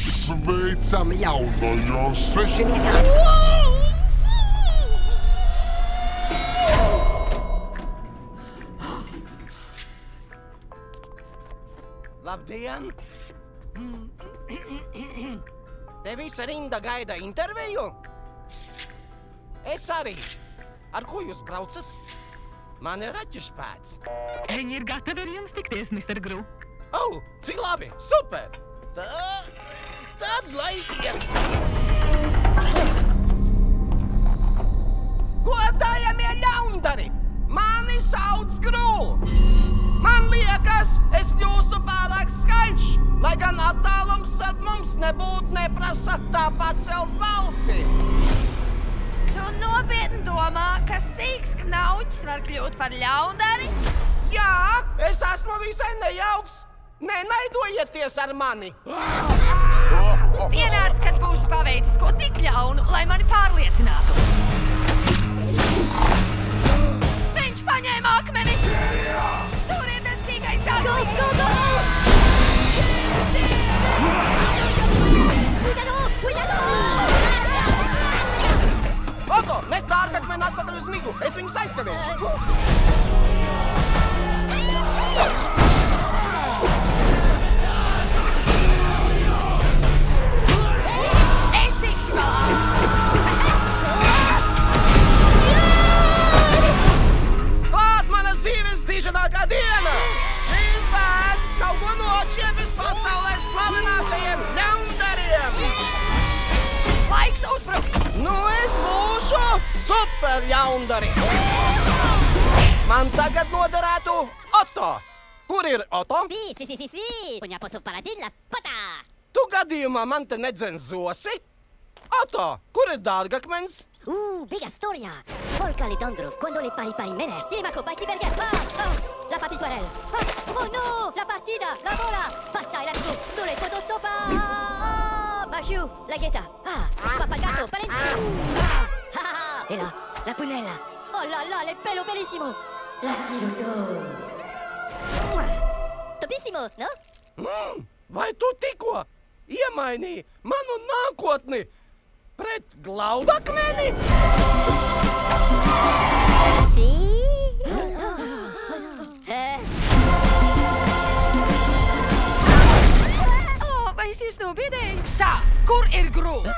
Sveicam jaunajos svešiniekā! Labdien! Te visa rinda gaida interviju? Es arī. Ar ko jūs braucat? Man ir raķešpēts. Viņi ir gatavi ar jums tikties, Mr. Gru. Oh, cik labi! Super! Tā, tad lai iet! Godājamie ļaundari! Mani sauc Grū! Man liekas, es kļūstu pārāk skaļš, lai gan attālums ar mums nebūtu neprasa tāpat celt balsi. Tu nopietni domā, ka sīks knauķis var kļūt par ļaundari? Jā, es esmu visai nejauks. Nenaidojieties ar mani! Pienāc, kad būsi paveicis ko tik ļaunu, lai mani pārliecinātu. Viņš paņēma akmeni! Tur ir tas sīkais akmenis! Go, go, Oto, nes dārgakmeni atpakaļ uz migu! Es viņus aizskavēšu! Super ļaundari! Man tagad noderētu Oto! Kur ir Oto? Sì, sì, sì, sì, sì. Ogni posso paradin la pata. Tu gadījumā man te nedzen zosi? Oto, kur ir dārgakmens? Uh, bella storia. Porca le tondruf, quando le pari pari mene. Il maco, Baki Berger. Ah, ah, la papiparelle. Ah, oh no, la partida, la vola. Passa e la tu, tu le fotostopa. Ah, Mahiu, la ghetta. Ah, papagato, parenti. Ah. E là, la punella. Oh là là, le pelo bellissimo. La chiloto. Topissimo, no? Mm, vai tu tikko iemainīji manu nākotni pret glaudakmeni? Sì. Eh, O, vai es jūs nobiedēju? Tā, kur ir grūti?